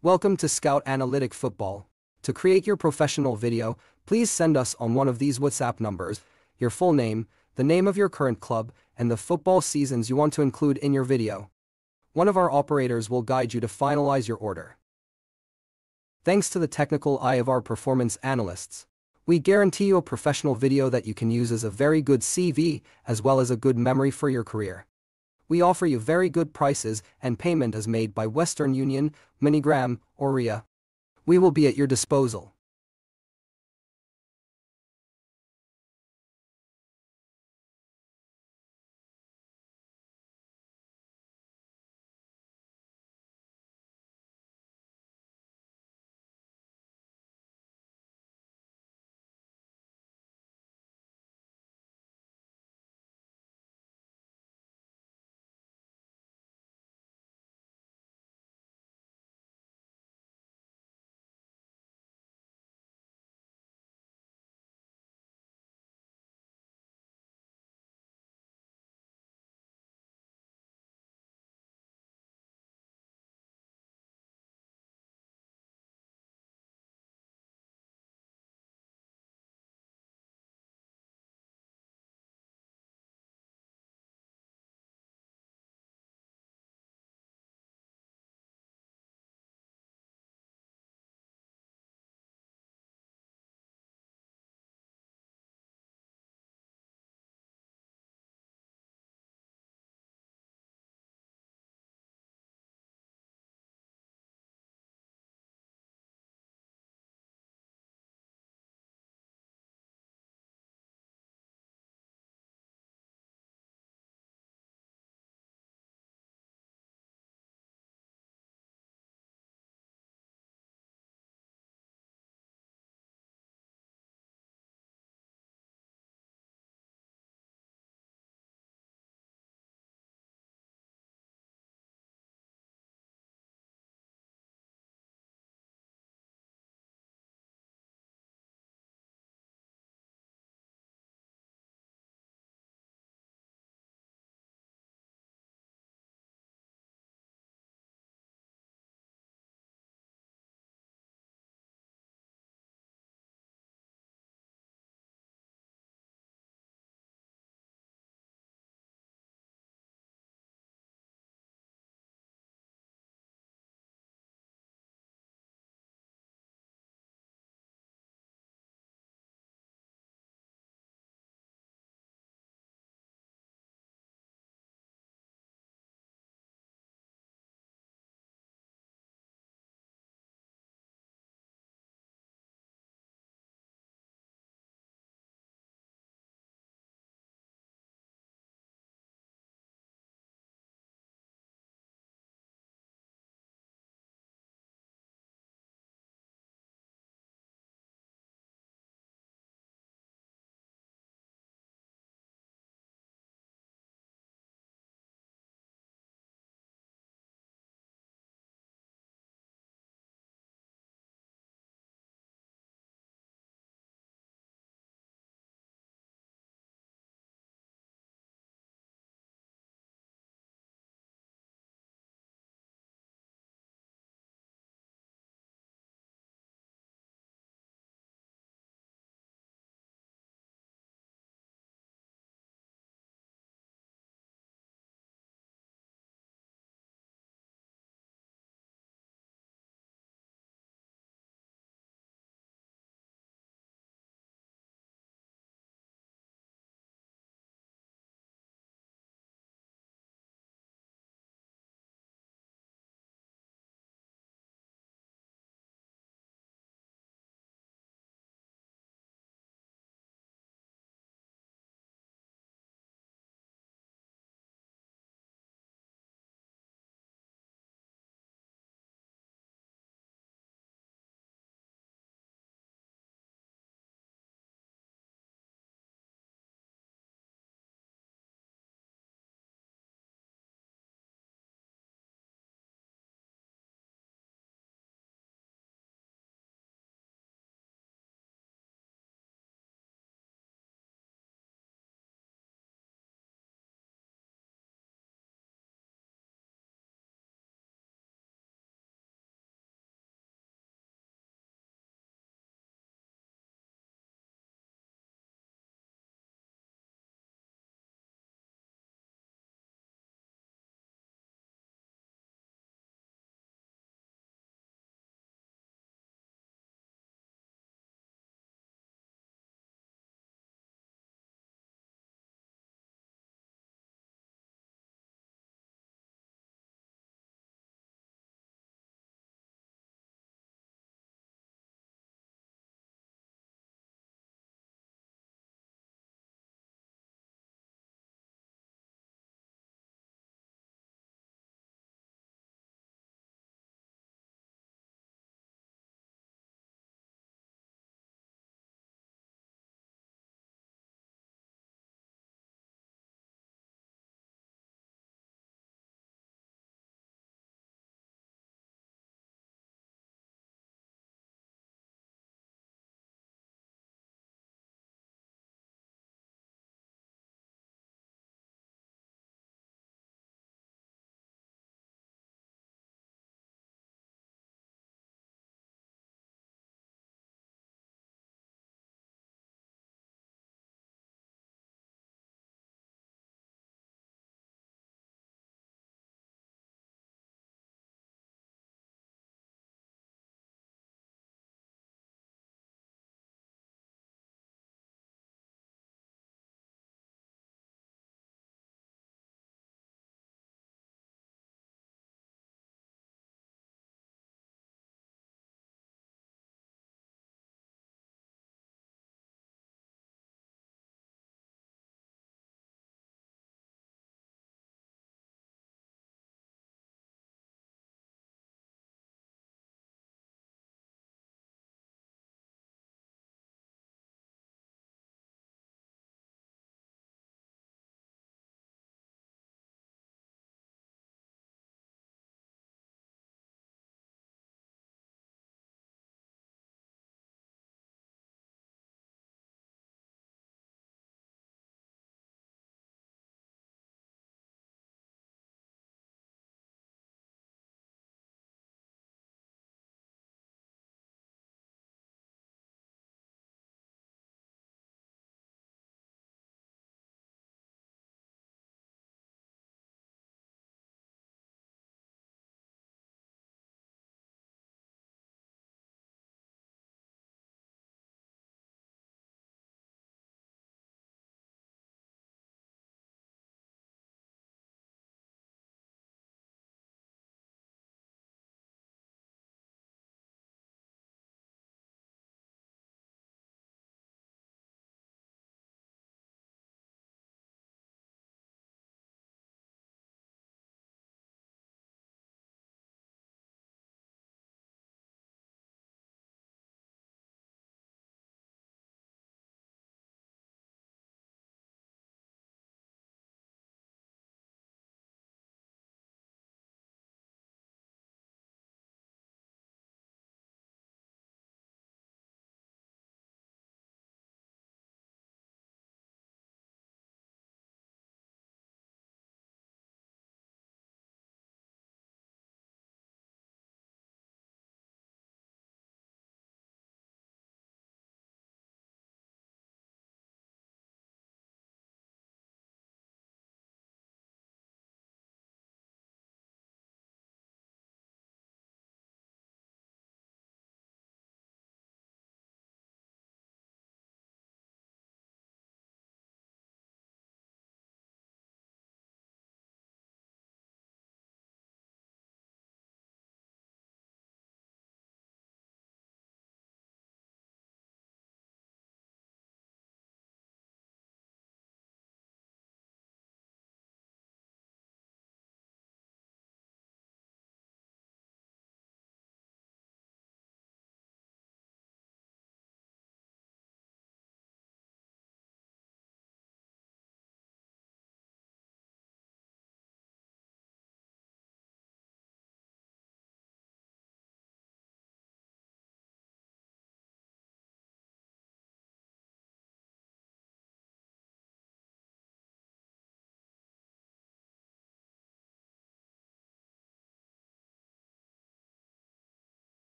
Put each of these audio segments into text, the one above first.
Welcome to Scout Analytic Football. To create your professional video, please send us on one of these WhatsApp numbers your full name, the name of your current club, and the football seasons you want to include in your video. One of our operators will guide you to finalize your order. Thanks to the technical eye of our performance analysts, we guarantee you a professional video that you can use as a very good CV as well as a good memory for your career. We offer you very good prices and payment is made by Western Union, MoneyGram, or RIA. We will be at your disposal.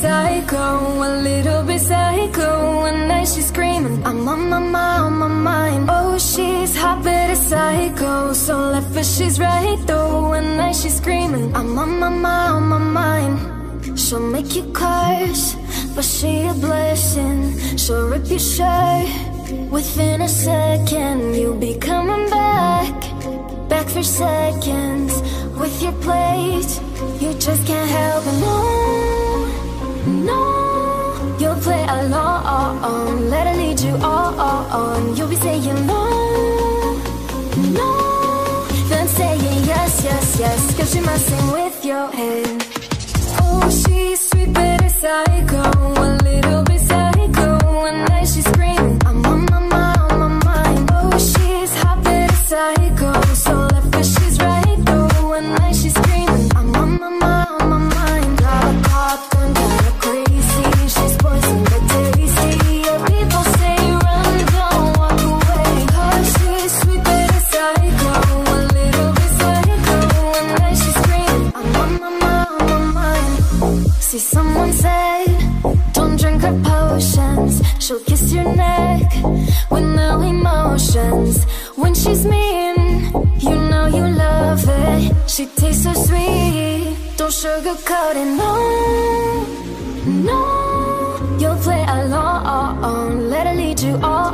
Psycho, a little bit psycho. One night she's screaming, I'm on my mind, on my mind. Oh, she's hot, but a psycho. So left, but she's right though. One night she's screaming, I'm on my mind, on my mind. She'll make you curse, but she a blessing. She'll rip your shirt within a second. You'll be coming back, back for seconds with your plate. You just can't help it, no, no. You'll play along, let her lead you all on. You'll be saying no, no. Then saying yes, yes, yes, cause you're messing with your head. Oh, she's sweet but a psycho, a little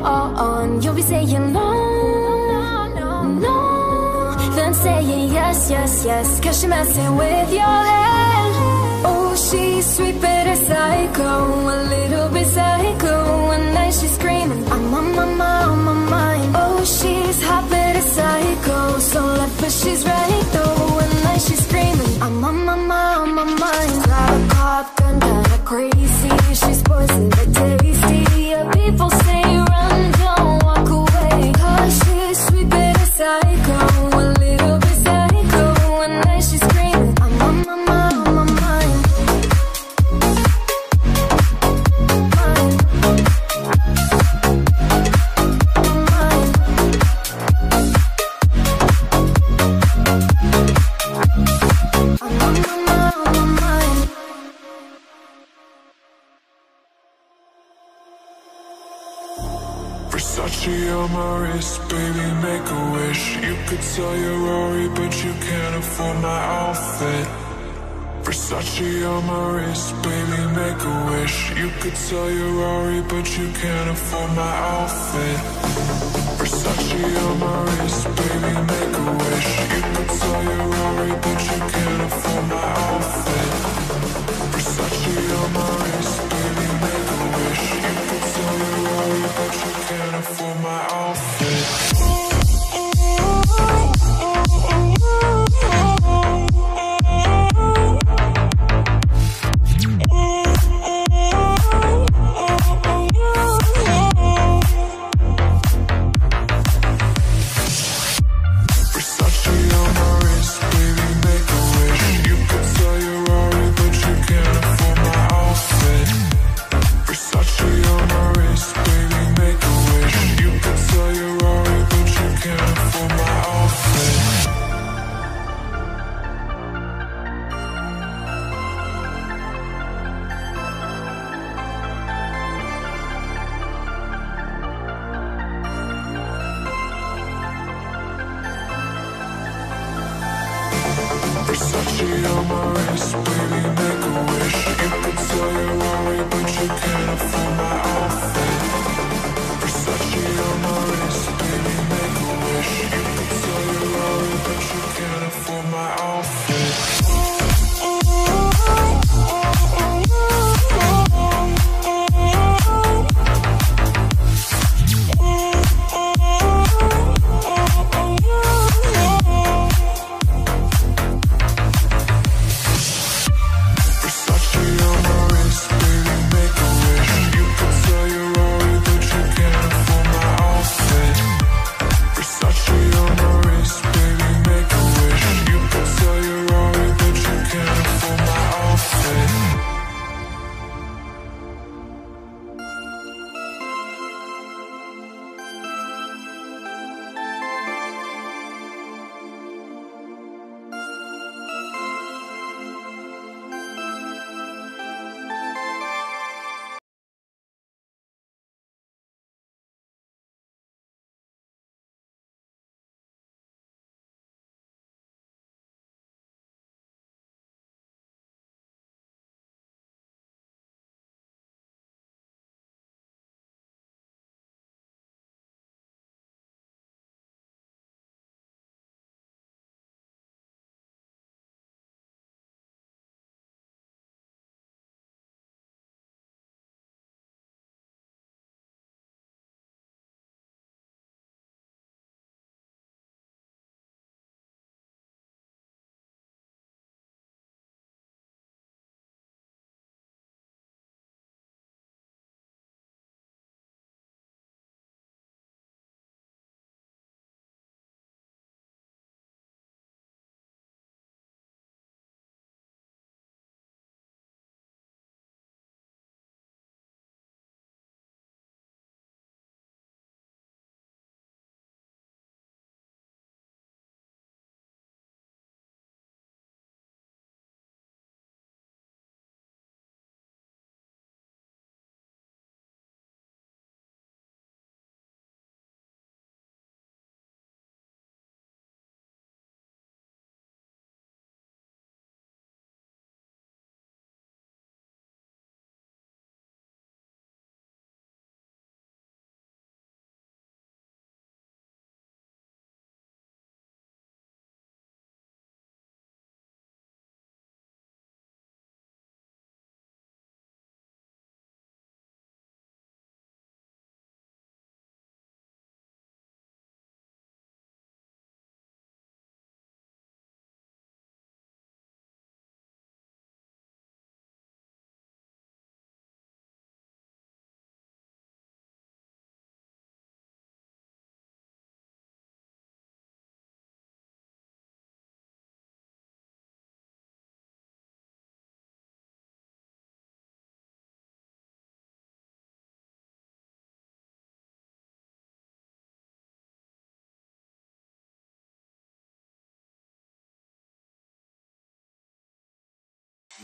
on. You'll be saying no, no, no. Then saying yes, yes, yes, cause she messing with your head. Oh, she's sweet but a psycho, a little bit psycho. One night she's screaming, I'm on my mind, on my mind. Oh, she's hot but a psycho, so left but she's right though. One night she's screaming, I'm on my mind, on my mind. A cop gun, crazy. She's poison on baby, make a wish. You could sell your Rory, but you can't afford my outfit. Versace on my wrist, baby, make a wish. You could sell your Rory, but you can't afford my outfit. Versace on my wrist, baby, make a wish. You could sell your Rory, but you can't afford my outfit. Versace on my wrist, baby, make a wish. You could sell your Rory, but you can't afford my outfit. On my wrist,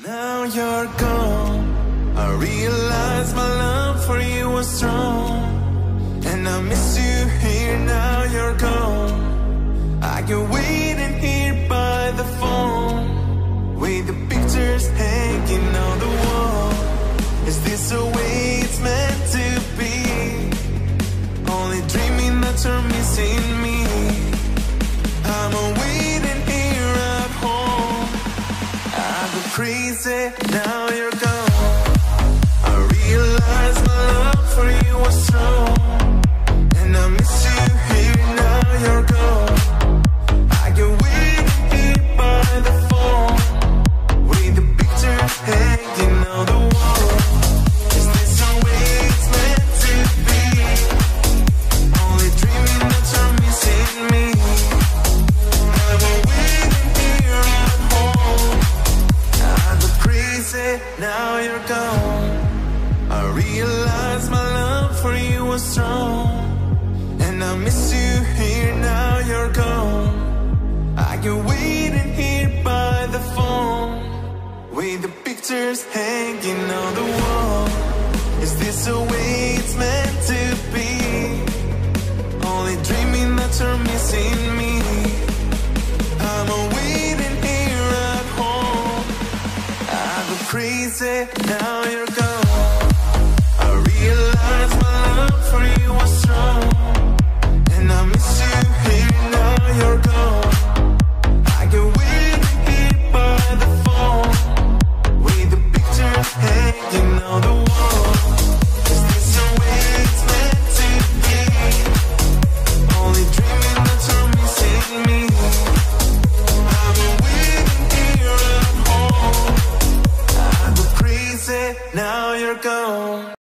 Now you're gone. I realize my love for you was strong. And I miss you here, now you're gone. I get waiting here by the phone. With the pictures hanging on the wall. Is this the way crazy, now pictures hanging on the wall. Is this the way it's meant to be? Only dreaming that you're missing me. I'm waiting here at home. I go crazy, now you're now you're gone.